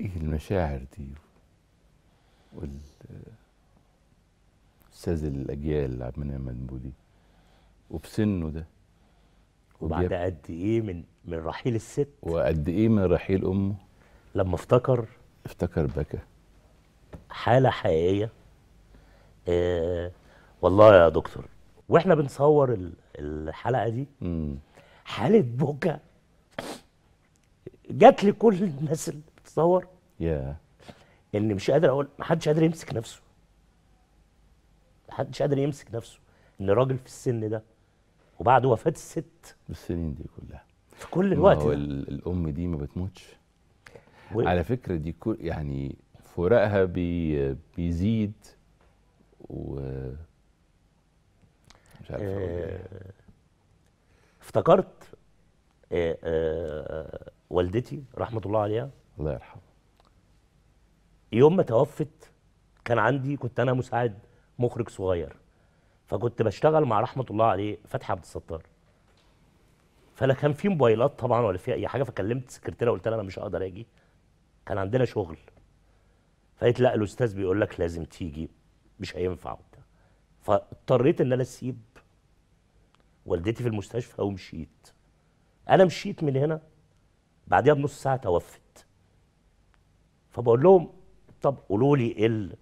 إيه المشاعر دي؟ وال أستاذ الأجيال عبد المنعم مدبولي وفي سنه ده؟ وبعد قد إيه من من رحيل الست؟ وقد إيه من رحيل أمه؟ لما افتكر افتكر بكى. حالة حقيقية آه والله يا دكتور وإحنا بنصور ال- الحلقة دي حالة بكا جات لي كل الناس بتصور يا إن مش قادر أقول محدش قادر يمسك نفسه. محدش قادر يمسك نفسه إن راجل في السن ده وبعد وفاة الست. بالسنين دي كلها. في كل ما الوقت هو ده ال- الأم دي ما بتموتش. و- على فكرة دي كل يعني فراقها بي بيزيد و مش عارف إيه. آه، افتكرت آه، آه، والدتي رحمة الله عليها الله يرحمه. يوم ما توفت كان عندي كنت أنا مساعد مخرج صغير فكنت بشتغل مع رحمة الله عليه فتحي عبد الستار. فلا كان في موبايلات طبعا ولا في أي حاجة فكلمت السكرتيره قلت لها أنا مش هقدر آجي. كان عندنا شغل. فقالت لا الأستاذ بيقول لك لازم تيجي مش هينفع وبتاع. فاضطريت إن أنا أسيب والدتي في المستشفى ومشيت. أنا مشيت من هنا بعدها بنص ساعة توفت. فبقول لهم طب قولوا لي إيه ال-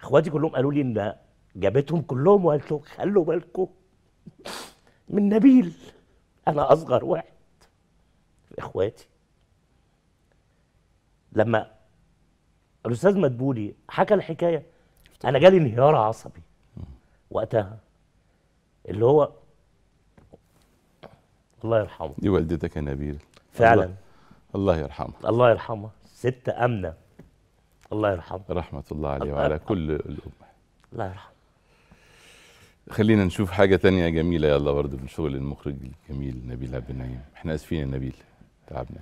إخواتي كلهم قالوا لي إن جابتهم كلهم وقالت لهم خلوا بالكم من نبيل أنا أصغر واحد. في إخواتي لما الأستاذ مدبولي حكى الحكاية أنا جالي انهيار عصبي وقتها اللي هو الله يرحمه. دي والدتك يا نبيل. فعلا. الله, الله يرحمها. الله يرحمها. ست آمنة. الله يرحمها رحمة الله عليه وعلى يرحمه. كل الأمة. الله يرحمها خلينا نشوف حاجة تانية جميلة يلا برضه من شغل المخرج الجميل نبيل عبد النعيم. إحنا آسفين يا نبيل تعبنا.